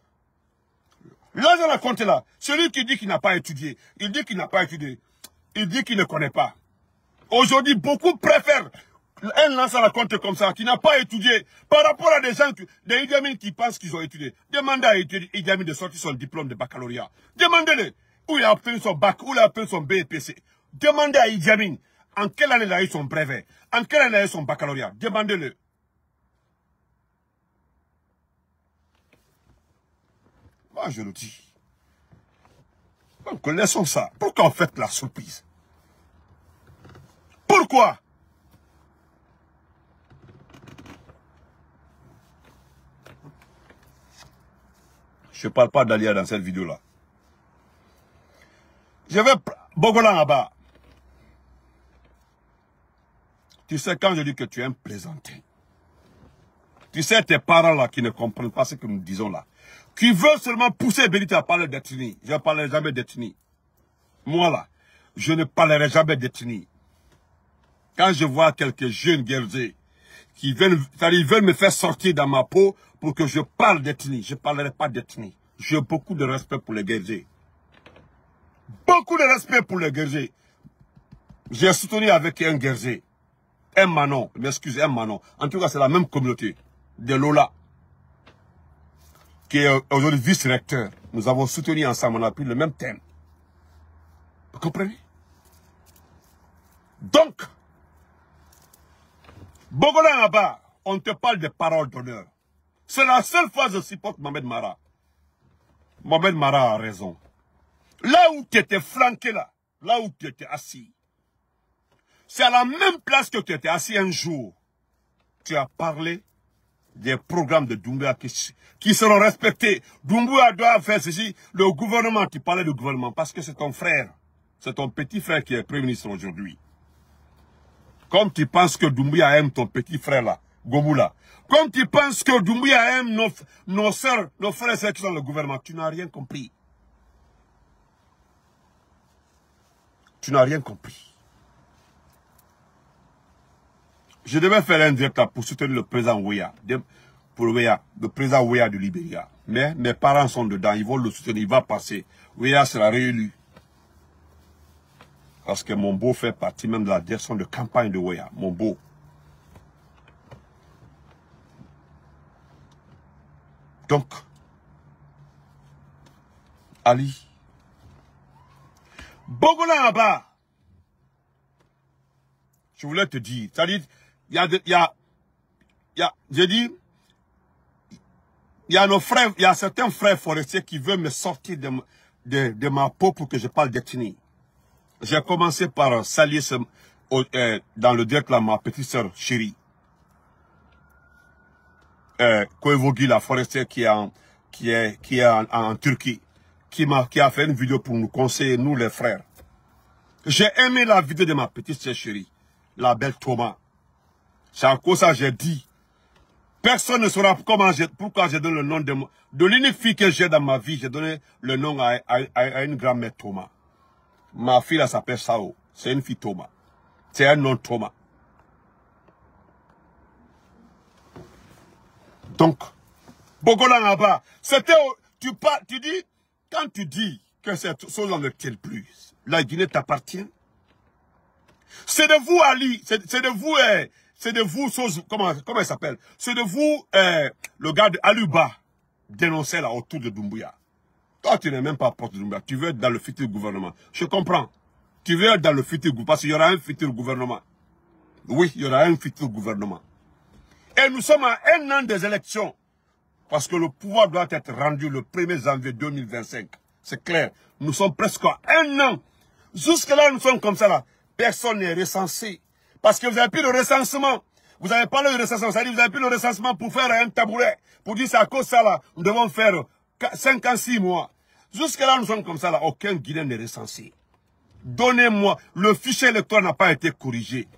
S1: là dans la comté là, celui qui dit qu'il n'a pas étudié, il dit qu'il n'a pas étudié, il dit qu'il ne connaît pas. Aujourd'hui, beaucoup préfèrent un lanceur à compte comme ça, qui n'a pas étudié, par rapport à des gens, des Idi qui pensent qu'ils ont étudié. Demandez à Idi Amin de sortir son diplôme de baccalauréat. Demandez-le où il a obtenu son bac, où il a obtenu son BPC. Demandez à Idi en quelle année il a eu son brevet, en quelle année il a eu son baccalauréat? Demandez-le. Moi, je le dis. Donc, laissons ça. Pourquoi on fait la surprise? Pourquoi? Je ne parle pas d'Alia dans cette vidéo-là. Je vais Bogolan là-bas. Tu sais, quand je dis que tu es un plaisantin, tu sais, tes parents là qui ne comprennent pas ce que nous disons là, qui veulent seulement pousser Bénite à parler d'ethnie. Je ne parlerai jamais d'ethnie. Moi là, je ne parlerai jamais d'ethnie. Quand je vois quelques jeunes guerriers qui veulent, ils veulent me faire sortir dans ma peau pour que je parle d'ethnie, je ne parlerai pas d'ethnie. J'ai beaucoup de respect pour les guerriers. Beaucoup de respect pour les guerriers. J'ai soutenu avec un guerrier, un Manon, m'excusez, un Manon. En tout cas, c'est la même communauté de Lola, qui est aujourd'hui vice-recteur. Nous avons soutenu ensemble, on a pris le même thème. Vous comprenez? Donc, Bogola là-bas, on te parle de paroles d'honneur. C'est la seule fois que je supporte Mohamed Mara. Mohamed Mara a raison. Là où tu étais flanqué là, là où tu étais assis, c'est à la même place que tu étais assis un jour. Tu as parlé des programmes de Doumbouya qui, seront respectés. Doumbouya doit faire ceci. Le gouvernement, tu parlais du gouvernement parce que c'est ton frère. C'est ton petit frère qui est Premier ministre aujourd'hui. Comme tu penses que Doumbouya aime ton petit frère là, Gomoula. Comme tu penses que Doumbouya aime nos, nos soeurs, nos frères et qui sont dans le gouvernement, tu n'as rien compris. Tu n'as rien compris. Je devais faire un direct pour soutenir le président Ouya, pour Ouya, le président Ouya de Libéria. Mais mes parents sont dedans, ils vont le soutenir, il va passer. Ouya sera réélu. Parce que mon beau fait partie même de la direction de campagne de Ouya, mon beau. Donc, Ali, Bogola là-bas, je voulais te dire, c'est-à-dire, il y a, y y a, dit, il y a nos frères, il y a certains frères forestiers qui veulent me sortir de, de, ma peau pour que je parle d'ethnie. J'ai commencé par saluer euh, dans le direct ma petite sœur chérie. Euh, la forestière qui est en, qui est, qui est en, Turquie, qui a fait une vidéo pour nous conseiller, nous les frères. J'ai aimé la vidéo de ma petite chérie, la belle Thomas. C'est à cause ça j'ai dit. Personne ne saura comment pourquoi j'ai donné le nom de, de l'unique fille que j'ai dans ma vie. J'ai donné le nom à, une grand-mère Thomas. Ma fille, elle s'appelle Sao. C'est une fille Thomas. C'est un nom Thomas. Donc, Bogolan là-bas, c'était, tu, tu dis, quand tu dis que cette chose ne plus, la Guinée t'appartient. C'est de vous, Ali, c'est de vous, eh, c'est de vous, comment, comment il s'appelle? C'est de vous, eh, le gars de Aluba, dénoncer là autour de Doumbouya. Toi, tu n'es même pas porte de Doumbouya. Tu veux être dans le futur gouvernement. Je comprends. Tu veux être dans le futur gouvernement, parce qu'il y aura un futur gouvernement. Oui, il y aura un futur gouvernement. Et nous sommes à un an des élections. Parce que le pouvoir doit être rendu le 1er janvier 2025. C'est clair. Nous sommes presque à un an. Jusque-là, nous sommes comme ça là. Personne n'est recensé. Parce que vous avez plus le recensement. Vous avez parlé de recensement. Dit vous avez plus le recensement pour faire un tabouret. Pour dire c'est à cause de ça là. Nous devons faire 5 ans, 6 mois. Jusque-là, nous sommes comme ça là. Aucun Guinéen n'est recensé. Donnez-moi. Le fichier électoral n'a pas été corrigé.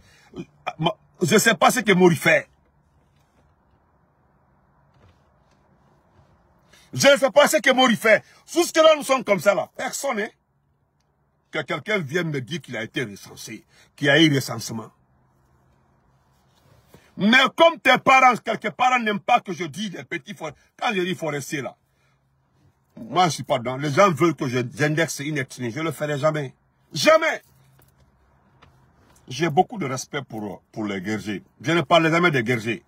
S1: Je ne sais pas ce que Mori fait. Je ne sais pas ce que Mori fait. Jusque-là, nous sommes comme ça là. Personne, hein? Que quelqu'un vienne me dire qu'il a été recensé, qu'il a eu recensement. Mais comme tes parents, quelques parents n'aiment pas que je dise des petits forestiers. Quand je dis forestier là, moi je suis pas dans. Les gens veulent que j'indexe une ethnie. Je le ferai jamais. Jamais. J'ai beaucoup de respect pour, pour les guerriers. Je ne parle jamais des guerriers.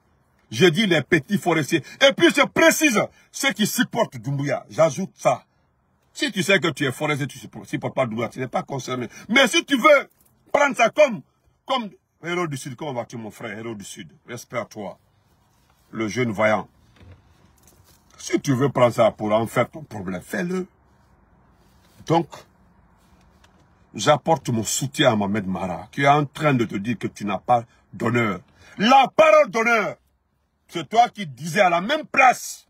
S1: Je dis les petits forestiers. Et puis je précise ceux qui supportent Doumbouya. J'ajoute ça. Si tu sais que tu es forestier, tu ne supportes pas Doumbouya, tu n'es pas concerné. Mais si tu veux prendre ça comme, comme héros du Sud, comment vas-tu mon frère, héros du Sud? Respect à toi, le jeune voyant. Si tu veux prendre ça pour en faire ton problème, fais-le. Donc, j'apporte mon soutien à Mohamed Mara, qui est en train de te dire que tu n'as pas d'honneur. La parole d'honneur c'est toi qui disais à la même place,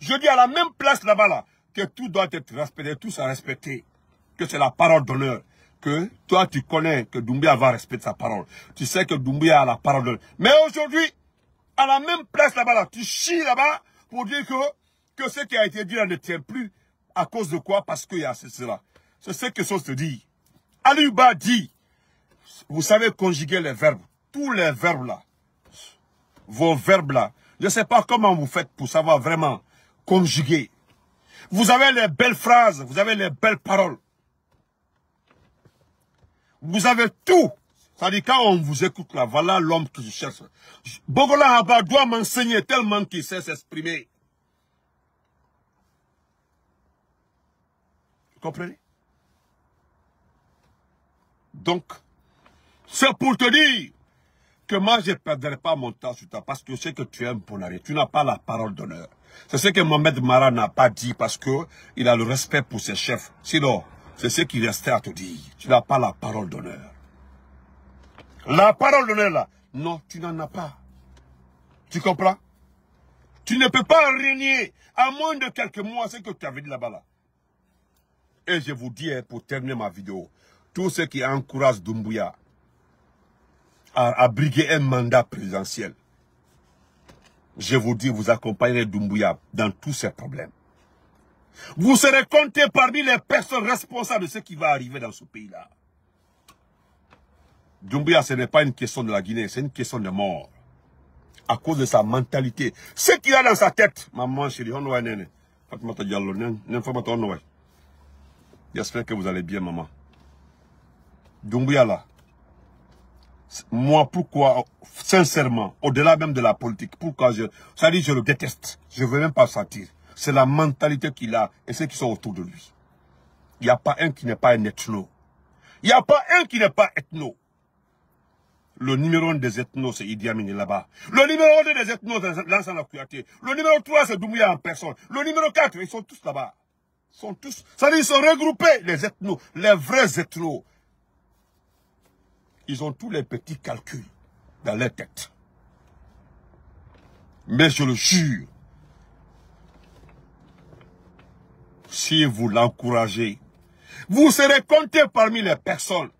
S1: je dis à la même place là-bas, là, que tout doit être respecté, tout ça respecté. Que c'est la parole d'honneur. Que toi, tu connais que Doumbia va respecter sa parole. Tu sais que Doumbia a la parole d'honneur. Mais aujourd'hui, à la même place là-bas, là, tu chies là-bas pour dire que, ce qui a été dit ne tient plus. À cause de quoi? Parce qu'il y a cela. C'est ce que ça se dit. Aluba dit, vous savez conjuguer les verbes. Tous les verbes là, vos verbes là. Je ne sais pas comment vous faites pour savoir vraiment conjuguer. Vous avez les belles phrases, vous avez les belles paroles. Vous avez tout. C'est-à-dire, quand on vous écoute là, voilà l'homme que je cherche. Bogola Abba doit m'enseigner tellement qu'il sait s'exprimer. Vous comprenez? Donc, c'est pour te dire que moi, je ne perdrai pas mon temps sur toi parce que je sais que tu es un ponaré. Tu n'as pas la parole d'honneur. C'est ce que Mohamed Mara n'a pas dit parce que il a le respect pour ses chefs. Sinon, c'est ce qu'il restait à te dire. Tu n'as pas la parole d'honneur. La parole d'honneur là, non, tu n'en as pas. Tu comprends? Tu ne peux pas régner à moins de quelques mois ce que tu avais dit là-bas là. Et je vous dis, hein, pour terminer ma vidéo, tous ceux qui encouragent Doumbouya à, briguer un mandat présidentiel, je vous dis, vous accompagnerez Doumbouya dans tous ces problèmes. Vous serez compté parmi les personnes responsables de ce qui va arriver dans ce pays-là. Doumbouya, ce n'est pas une question de la Guinée, c'est une question de mort. À cause de sa mentalité. Ce qu'il a dans sa tête, maman chérie, J'espère que vous allez bien, maman. Doumbouya là, moi, pourquoi, sincèrement, au-delà même de la politique, pourquoi je, ça dit, je le déteste. Je ne veux même pas sentir. C'est la mentalité qu'il a et ceux qui sont autour de lui. Il n'y a pas un qui n'est pas un ethno. Il n'y a pas un qui n'est pas ethno. Le numéro 1 des ethnos, c'est Idi Amin là-bas. Le numéro 2 des ethnos, c'est Lansana Kouyaté. Le numéro 3, c'est Doumbouya en personne. Le numéro 4, ils sont tous là-bas. Ils sont tous, ça dit, ils sont regroupés, les ethnos, les vrais ethnos. Ils ont tous les petits calculs dans leur tête. Mais je le jure, si vous l'encouragez, vous serez compté parmi les personnes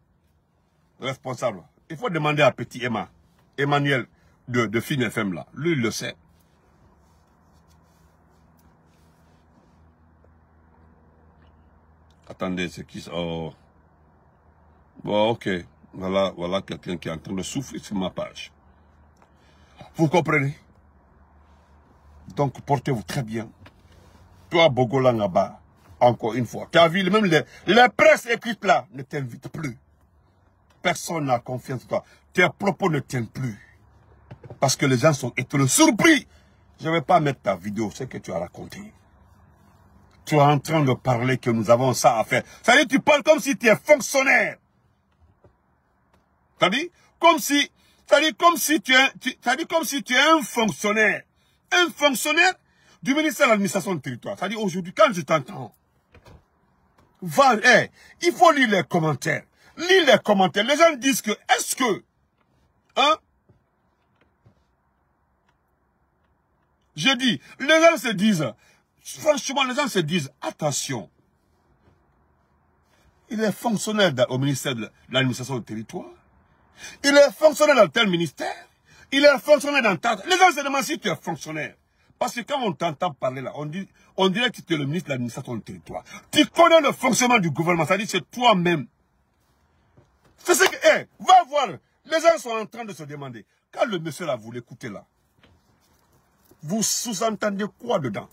S1: responsables. Il faut demander à petit Emma, Emmanuel de, de Fine FM là. Lui, il le sait. Attendez, c'est qui ça? Oh. Bon, ok. Voilà, voilà quelqu'un qui est en train de souffrir sur ma page. Vous comprenez? Donc, portez-vous très bien. Toi, Bogolangaba, encore une fois. Tu as vu, même les, les presses écrites là ne t'invitent plus. Personne n'a confiance en toi. Tes propos ne tiennent plus. Parce que les gens sont étonnés, surpris. Je ne vais pas mettre ta vidéo, ce que tu as raconté. Tu es en train de parler que nous avons ça à faire. Ça veut dire tu parles comme si tu es fonctionnaire. C'est-à-dire, comme si, comme si tu es, comme si tu es un fonctionnaire. Un fonctionnaire du ministère de l'administration du territoire. C'est-à-dire, aujourd'hui, quand je t'entends, hey, il faut lire les commentaires. Lire les commentaires. Les gens disent que, est-ce que, hein, je dis, les gens se disent, franchement, les gens se disent, attention, il est fonctionnaire au ministère de l'administration du territoire. Il est fonctionnaire dans tel ministère. Il est fonctionnaire dans tel... Les gens se demandent si tu es fonctionnaire. Parce que quand on t'entend parler là, on, dit, on dirait que tu es le ministre de l'administration du territoire. Tu connais le fonctionnement du gouvernement, c'est-à-dire c'est toi-même. C'est ce que... Eh, va voir. Les gens sont en train de se demander. Quand le monsieur là, vous l'écoutez là, vous sous-entendez quoi dedans?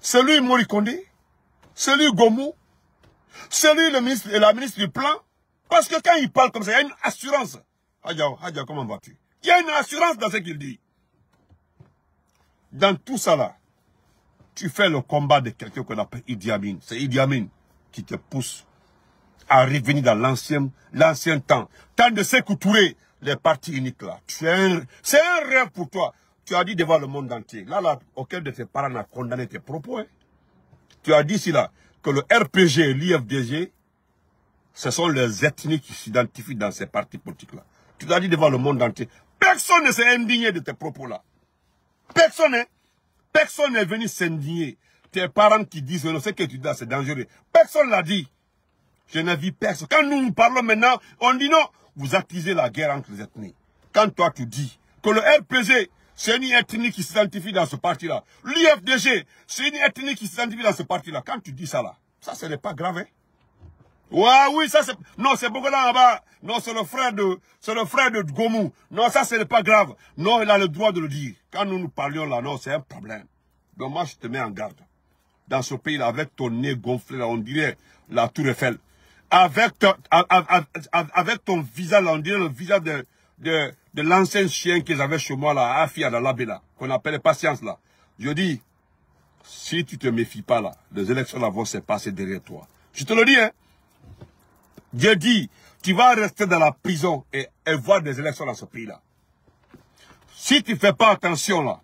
S1: C'est lui Morikonde C'est lui Gomu? C'est lui le ministre, la ministre du plan? Parce que quand il parle comme ça, il y a une assurance. Hadja, Hadja, comment vas-tu? Il y a une assurance dans ce qu'il dit. Dans tout ça là, tu fais le combat de quelqu'un qu'on appelle Idi Amin. C'est Idi Amin qui te pousse à revenir dans l'ancien l'ancien temps. Tant de s'écouter les partis uniques là. C'est un rêve pour toi. Tu as dit devant le monde entier. Là, là, aucun de tes parents n'a condamné tes propos. Hein. Tu as dit là que le RPG, l'IFDG, ce sont les ethnies qui s'identifient dans ces partis politiques-là. Tu l'as dit devant le monde entier. Personne ne s'est indigné de tes propos-là. Personne, hein? Personne n'est venu s'indigner. Tes parents qui disent, non, ce que tu dis c'est dangereux. Personne l'a dit. Je n'ai vu personne. Quand nous nous parlons maintenant, on dit non, vous attisez la guerre entre les ethnies. Quand toi tu dis que le RPG, c'est une ethnie qui s'identifie dans ce parti-là. L'IFDG, c'est une ethnie qui s'identifie dans ce parti-là. Quand tu dis ça là, ça ce n'est pas grave. Hein? Ouais, oui, ça c'est... Non, c'est là en bas. Non, c'est le frère de... C'est le frère de Gomu. Non, ça, ce n'est pas grave. Non, il a le droit de le dire. Quand nous nous parlions là, non, c'est un problème. Donc moi, je te mets en garde. Dans ce pays-là, avec ton nez gonflé, là, on dirait la tour Eiffel. avec ton, avec ton visa, là, on dirait le visa de, de, l'ancien chien qu'ils avaient chez moi, là, à Afia, dans là, qu'on appelait patience, là. Je dis, si tu te méfies pas, là, les élections, là, vont se passer derrière toi. Je te le dis, hein. Dieu dit, tu vas rester dans la prison et, voir des élections dans ce pays-là. Si tu fais pas attention, là,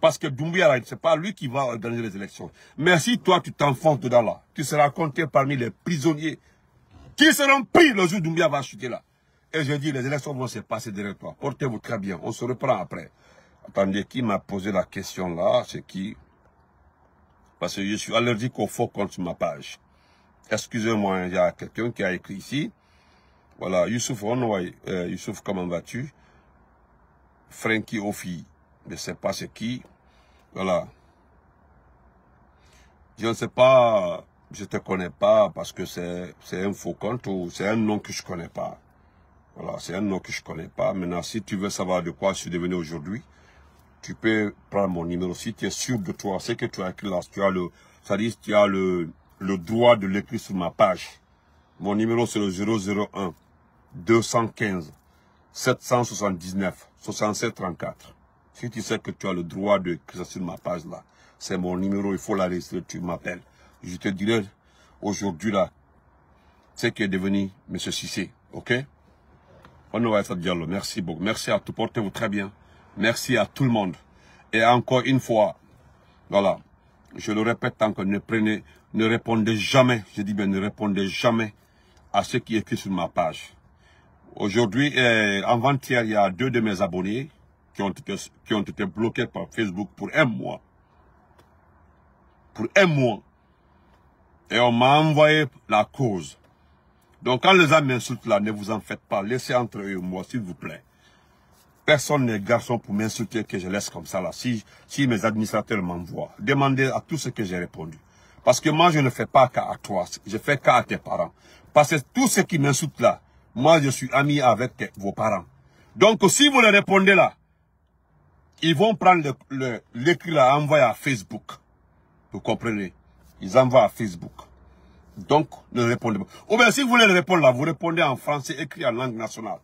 S1: parce que Doumbia, c'est pas lui qui va organiser les élections. Mais si toi, tu t'enfonces dedans là, tu seras compté parmi les prisonniers qui seront pris le jour où Doumbia va chuter là. Et je dis, les élections vont se passer derrière toi. Portez-vous très bien. On se reprend après. Attendez, qui m'a posé la question là? C'est qui? Parce que je suis allergique au faux compte sur ma page. Excusez-moi, il y a quelqu'un qui a écrit ici. Voilà, Youssouf Onouay. Euh, Youssouf, comment vas-tu? Frankie Ofi, je ne sais pas c'est qui. Voilà. Je ne sais pas, je te connais pas parce que c'est un faux compte ou c'est un nom que je connais pas. Voilà, c'est un nom que je connais pas. Maintenant, si tu veux savoir de quoi je suis devenu aujourd'hui, tu peux prendre mon numéro. Si tu es sûr de toi, c'est que tu as écrit là, tu as le, ça dit, tu as le, le droit de l'écrire sur ma page. Mon numéro c'est le 001 215 779 67 34. Si tu sais que tu as le droit de ça sur ma page là, c'est mon numéro, il faut la registrer, tu m'appelles. Je te dirai aujourd'hui là, c'est qui est devenu M. Sissé, ok? On va être dialogue. Merci beaucoup. Merci à tout. Portez-vous très bien. Merci à tout le monde. Et encore une fois, voilà, je le répète que ne prenez, ne répondez jamais, je dis bien ne répondez jamais à ce qui est écrit sur ma page. Aujourd'hui, euh, avant-hier, il y a deux de mes abonnés qui ont, été, qui ont été bloqués par Facebook pour un mois. Pour un mois. Et on m'a envoyé la cause. Donc quand les gens m'insultent là, ne vous en faites pas. Laissez entre eux et moi, s'il vous plaît. Personne n'est garçon pour m'insulter que je laisse comme ça là. Si, si mes administrateurs m'envoient, demandez à tout ce que j'ai répondu. Parce que moi, je ne fais pas cas à toi. Je fais cas à tes parents. Parce que tout ce qui m'insulte là, moi, je suis ami avec vos parents. Donc, si vous les répondez là, ils vont prendre l'écrit le, là, envoyer à Facebook. Vous comprenez? Ils envoient à Facebook. Donc, ne répondez pas. Ou bien, si vous voulez répondre là, vous répondez en français écrit en langue nationale.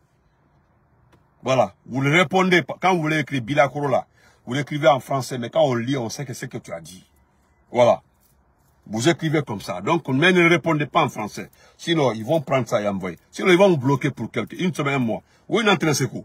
S1: Voilà. Vous le répondez. Quand vous voulez écrire Bilakoro là, vous l'écrivez en français, mais quand on lit, on sait que c'est ce que tu as dit. Voilà. Vous écrivez comme ça. Donc, mais ne répondez pas en français. Sinon, ils vont prendre ça et envoyer. Sinon, ils vont vous bloquer pour quelques, une semaine, un mois. Oui, Nantes Sekou.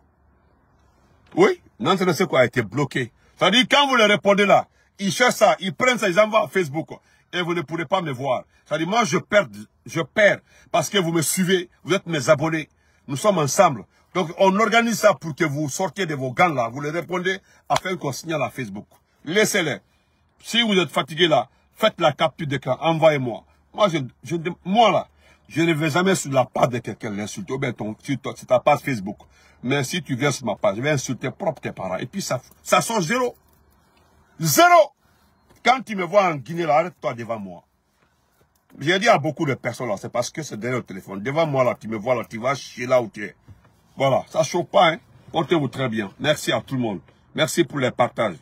S1: Oui, Nantes Sekou a été bloqué. Dit quand vous le répondez là, ils cherchent ça, ils prennent ça, ils envoient à Facebook. Et vous ne pourrez pas me voir. Dit moi, je perds, je perds. Parce que vous me suivez, vous êtes mes abonnés. Nous sommes ensemble. Donc, on organise ça pour que vous sortiez de vos gants là. Vous les répondez afin qu'on signale à Facebook. Laissez-les. Si vous êtes fatigué là, faites la capture d'écran, envoyez-moi. Moi, là, je ne vais jamais sur la page de quelqu'un l'insulter, ou bien ton, ta page Facebook. Mais si tu viens sur ma page, je vais insulter propre tes parents. Et puis ça, ça sort zéro. Zéro. Quand tu me vois en Guinée, là, arrête-toi devant moi. J'ai dit à beaucoup de personnes là, c'est parce que c'est derrière le téléphone. Devant moi là, tu me vois là, tu vas chier là où tu es. Voilà, ça chauffe pas, hein. Portez-vous très bien. Merci à tout le monde. Merci pour les partages.